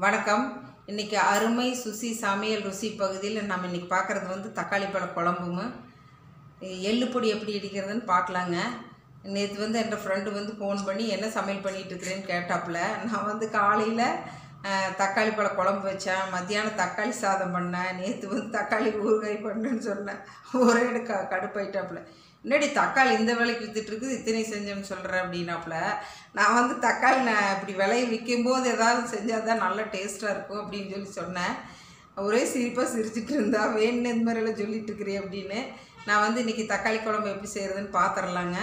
வணக்கம். இன்னைக்கு அருமை சுசி சமையல் ருசி பகுதியில் நம்ம இன்றைக்கி பார்க்குறது வந்து தக்காளி பழ குழம்புங்க. எள்ளு பொடி எப்படி இடிக்கிறதுன்னு பார்க்கலாங்க. நேற்று வந்து என் ஃப்ரெண்டு வந்து ஃபோன் பண்ணி என்ன சமையல் பண்ணிகிட்டு இருக்கிறேன்னு கேட்டாப்புல. நான் வந்து காலையில் தக்காளி பழ குழம்பு வச்சேன். மத்தியானம் தக்காளி சாதம் பண்ணேன். நேற்று வந்து தக்காளி ஊறுகாய் பண்ணேன்னு சொன்னேன். ஒரே க கடுப்பாயிட்டாப்புல. என்னடி தக்காளி இந்த விலைக்கு வித்துட்டுருக்கு இத்தனை செஞ்சோம்னு சொல்கிறேன் அப்படின்னாப்புல. நான் வந்து தக்காளி நான் இப்படி விலையை விற்கும்போது ஏதாவது செஞ்சால் தான் நல்லா டேஸ்ட்டாக இருக்கும் அப்படின்னு சொல்லி சொன்னேன். ஒரே சிரிப்பாக சிரிச்சிட்டு இருந்தா வேணுன்னு இந்த மாதிரிலாம் சொல்லிட்டு இருக்கிறேன் அப்படின்னு. நான் வந்து இன்றைக்கி தக்காளி குழம்பு எப்படி செய்கிறதுன்னு பார்த்துடலாங்க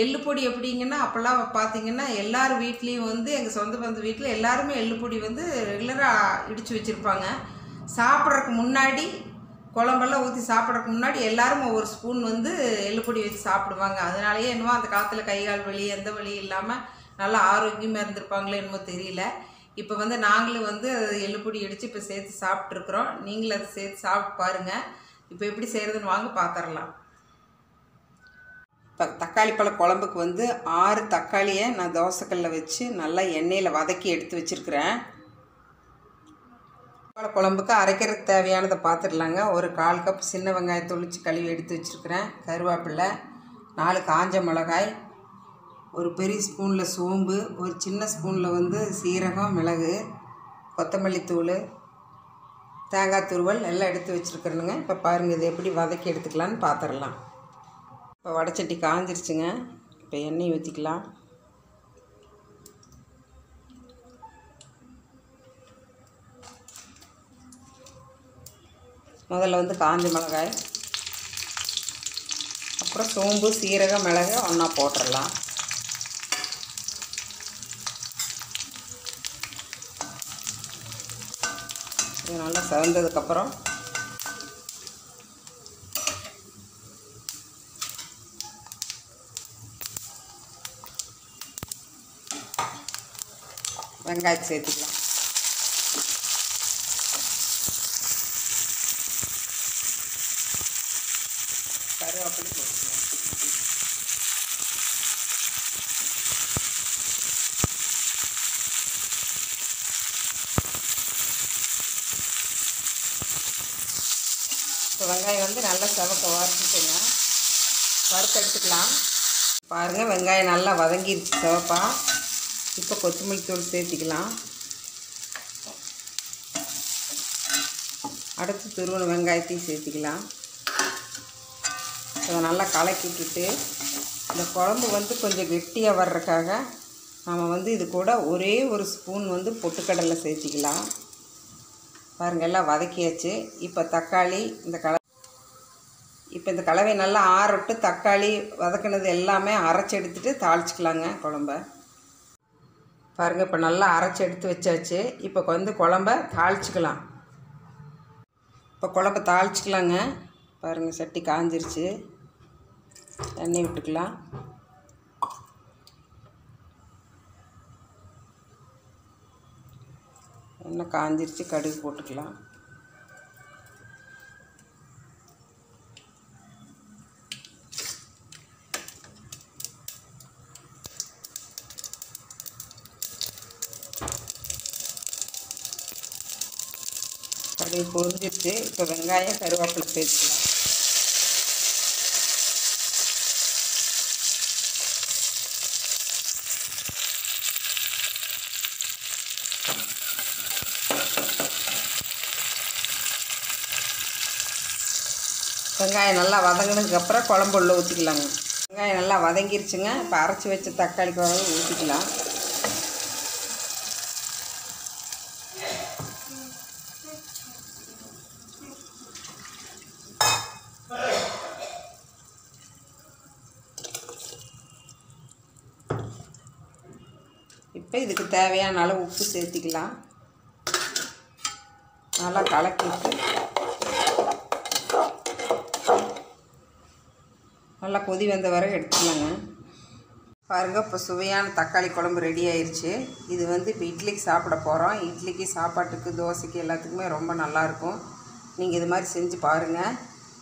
எள்ளு பொடி எப்படிங்கன்னா அப்போல்லாம் பார்த்தீங்கன்னா எல்லார் வீட்லேயும் வந்து எங்கள் சொந்த பந்த வீட்டில் எல்லாருமே எள்ளு பொடி வந்து ரெகுலராக இடித்து வச்சுருப்பாங்க. சாப்பிட்றதுக்கு முன்னாடி குழம்பெல்லாம் ஊற்றி சாப்பிட்றதுக்கு முன்னாடி எல்லாரும் ஒவ்வொரு ஸ்பூன் வந்து எள்ளுப்பொடி வச்சு சாப்பிடுவாங்க. அதனாலேயே என்னமோ அந்த காலத்தில் கை கால் வலி எந்த வலி இல்லாமல் நல்லா ஆரோக்கியமாக இருந்திருப்பாங்களோ என்னமோ தெரியல. இப்போ வந்து நாங்களும் வந்து எள்ளுப்பொடி அடித்து இப்போ சேர்த்து சாப்பிட்ருக்குறோம் நீங்களும் அதை சேர்த்து சாப்பிட்டு பாருங்கள் இப்போ எப்படி செய்கிறதுன்னு வாங்க பார்த்துடலாம் இப்போ தக்காளி பழ குழம்புக்கு வந்து ஆறு தக்காளியை நான் தோசைக்கல்ல வச்சு நல்லா எண்ணெயில் வதக்கி எடுத்து வச்சுருக்கிறேன். பழ குழம்புக்கு அரைக்கிறதுக்கு தேவையானதை பார்த்துடலாங்க. ஒரு கால் கப் சின்ன வெங்காயம் தொளிச்சு கழுவி எடுத்து வச்சுருக்கிறேன். கருவேப்பிலை நாலு காஞ்ச மிளகாய் ஒரு பெரிய ஸ்பூனில் சோம்பு ஒரு சின்ன ஸ்பூனில் வந்து சீரகம் மிளகு கொத்தமல்லி தூள் தேங்காய் துருவல் எல்லாம் எடுத்து வச்சுருக்குறேனுங்க. இப்போ பாருங்கள் இது எப்படி வதக்கி எடுத்துக்கலான்னு பார்த்துடலாம் இப்போ வடச்சட்டி காஞ்சிருச்சுங்க. இப்போ எண்ணெய் ஊற்றிக்கலாம் முதல்ல வந்து காஞ்ச மிளகாய் அப்புறம் சோம்பு சீரகம் மிளகு ஒன்றா போட்டுடலாம் இது நல்லா செவந்ததுக்கப்புறம் வெங்காயத்தை சேர்த்துக்கலாம். கருவேப்பிலை போட்டுக்கலாம் இப்போ வெங்காயம் வந்து நல்லா செவக்க வறுத்துட்டுங்க வறுத்து எடுத்துக்கலாம். பாருங்கள் வெங்காயம் நல்லா வதங்கிருச்சு சிவப்பா. இப்போ கொத்தமல்லி தூள் சேர்த்திக்கலாம். அடுத்து துருவன வெங்காயத்தையும் சேர்த்திக்கலாம். அதை நல்லா கலக்கி விட்டுட்டு இந்த குழம்பு வந்து கொஞ்சம் கெட்டியாக வர்றதுக்காக நம்ம வந்து இது கூட ஒரே ஒரு ஸ்பூன் வந்து பொட்டுக்கடலை சேர்த்திக்கலாம். பாருங்கள் எல்லாம் வதக்கியாச்சு. இப்போ தக்காளி இந்த கல இப்போ இந்த கலவை நல்லா ஆறட்டு தக்காளி வதக்கினது எல்லாமே அரைச்சி எடுத்துகிட்டு தாளிச்சிக்கலாங்க குழம்ப. பாருங்கள் இப்போ நல்லா அரைச்சி எடுத்து வச்சாச்சு. இப்போ வந்து குழம்ப தாளிச்சிக்கலாம். இப்போ குழம்ப தாளிச்சிக்கலாங்க. பாருங்கள் சட்டி காஞ்சிருச்சு. எண்ணெய் விட்டுக்கலாம். எண்ணெய் காஞ்சிருச்சு கடுகு போட்டுக்கலாம். கடுகு பொரிஞ்சிருச்சு. இப்போ வெங்காயம் கருவேப்பிலை சேர்த்துக்கலாம். வெங்காயம் நல்லா வதங்கினதுக்கப்புறம் குழம்பு உள்ள ஊற்றிக்கலாங்க. வெங்காயம் நல்லா வதங்கிருச்சுங்க. இப்போ அரைச்சி வச்ச தக்காளி குழம்பு ஊற்றிக்கலாம். இப்போ இதுக்கு தேவையான அளவு உப்பு சேர்த்திக்கலாம். நல்லா கலக்கிட்டு நல்லா கொதி வந்த வரை எடுத்துக்கலாங்க. பாருங்கள் இப்போ சுவையான தக்காளி குழம்பு ரெடி ஆயிடுச்சு இது வந்து இப்போ இட்லிக்கு சாப்பிட போகிறோம் இட்லிக்கு சாப்பாட்டுக்கு தோசைக்கு எல்லாத்துக்குமே ரொம்ப நல்லாயிருக்கும் நீங்கள் இது மாதிரி செஞ்சு பாருங்கள்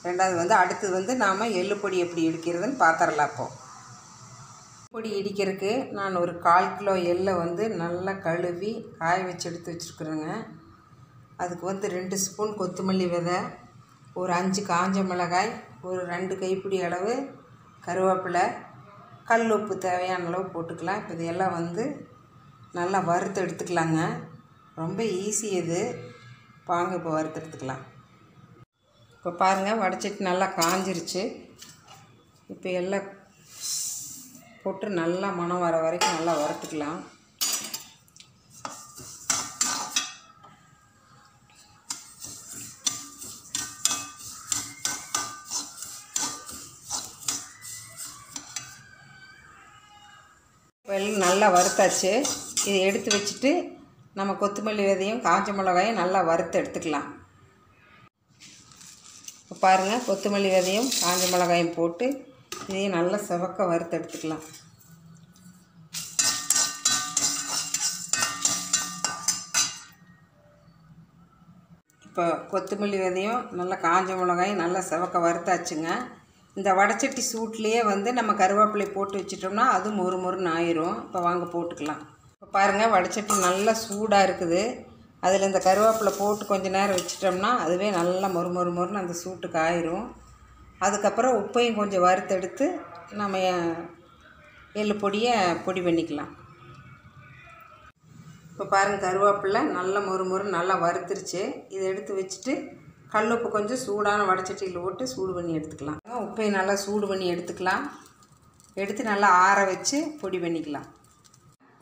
ரெண்டாவது வந்து அடுத்தது வந்து நாம் எள்ளுப்பொடி எப்படி இடிக்கிறதுன்னு பார்த்துடலாம் இப்போ பொடி இடிக்கிறதுக்கு நான் ஒரு கால் கிலோ எள்ளை வந்து நல்லா கழுவி காய வச்சு எடுத்து வச்சுருக்குறேங்க. அதுக்கு வந்து ரெண்டு ஸ்பூன் கொத்தமல்லி விதை ஒரு அஞ்சு காஞ்ச மிளகாய் ஒரு ரெண்டு கைப்பிடி அளவு கருவேப்பிலை கல் உப்பு தேவையான அளவு போட்டுக்கலாம். இப்போ இதெல்லாம் வந்து நல்லா வறுத்து எடுத்துக்கலாங்க. ரொம்ப ஈஸி இது. வாங்க இப்போ வறுத்து எடுத்துக்கலாம். இப்போ பாருங்கள் வடைச்சிட்டு நல்லா காஞ்சிருச்சு. இப்போ எல்லாம் போட்டு நல்லா மனம் வர வரைக்கும் நல்லா வறுத்துக்கலாம். வெள்ளம் நல்லா வறுத்தாச்சு. இதை எடுத்து வச்சுட்டு நம்ம கொத்தமல்லி விதையும் காஞ்ச மிளகாயும் நல்லா வறுத்து எடுத்துக்கலாம். இப்போ பாருங்கள் கொத்தமல்லி விதையும் காஞ்ச மிளகாயும் போட்டு இதையும் நல்லா செவக்க வறுத்து எடுத்துக்கலாம். இப்போ கொத்தமல்லி விதையும் நல்லா காஞ்ச மிளகாயும் நல்லா செவக்க வறுத்தாச்சுங்க. இந்த வடைச்சட்டி சூட்லேயே வந்து நம்ம கருவேப்பிலை போட்டு வச்சிட்டோம்னா அது மொறு மொறுன்னு ஆயிரும். இப்போ வாங்க போட்டுக்கலாம். இப்போ பாருங்கள் வடைச்சட்டி நல்லா சூடாக இருக்குது. அதில் இந்த கருவேப்பிலை போட்டு கொஞ்ச நேரம் வச்சிட்டோம்னா அதுவே நல்லா மொறு மொறு மொறுன்னு அந்த சூட்டுக்கு ஆயிரும். அதுக்கப்புறம் உப்பையும் கொஞ்சம் வறுத்தெடுத்து நம்ம எள்ளு பொடியை பொடி பண்ணிக்கலாம். இப்போ பாருங்கள் கருவேப்பிலை நல்லா மொறு மொறு நல்லா வறுத்துருச்சு. இதை எடுத்து வச்சுட்டு கல்லுப்பு கொஞ்சம் சூடான வடச்சட்டியில் போட்டு சூடு பண்ணி எடுத்துக்கலாம். உப்பையை நல்லா சூடு பண்ணி எடுத்துக்கலாம். எடுத்து நல்லா ஆற வச்சு பொடி பண்ணிக்கலாம்.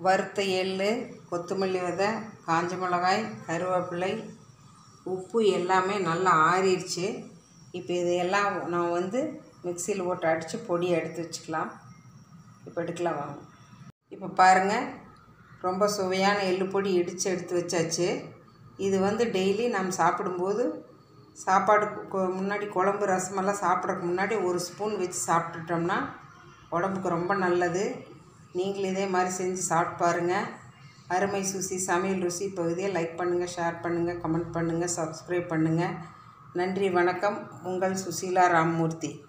வறுத்த எள் கொத்தமல்லி விதை காஞ்ச மிளகாய் கருவேப்பிலை உப்பு எல்லாமே நல்லா ஆறிடுச்சு. இப்போ இதையெல்லாம் நான் வந்து மிக்சியில் போட்டு அடித்து பொடியை எடுத்து வச்சுக்கலாம். இப்போ எடுக்கலாம் வாங்க. இப்போ பாருங்கள் ரொம்ப சுவையான எள்ளு பொடி இடித்து எடுத்து வச்சாச்சு. இது வந்து டெய்லி நம்ம சாப்பிடும்போது சாப்பாடு கொ- முன்னாடி குழம்பு ரசமெல்லாம் சாப்பிட்றதுக்கு முன்னாடி ஒரு ஸ்பூன் வச்சு சாப்பிட்டுட்டோம்னா உடம்புக்கு ரொம்ப நல்லது. நீங்களும் இதே மாதிரி செஞ்சு சாப்பிட்டு பாருங்கள் அருமை சுசி சமையல் ருசி பகுதியை லைக் பண்ணுங்கள் ஷேர் பண்ணுங்கள் கமெண்ட் பண்ணுங்கள் சப்ஸ்கிரைப் பண்ணுங்கள் நன்றி வணக்கம். உங்கள் சுசீலா ராமமூர்த்தி.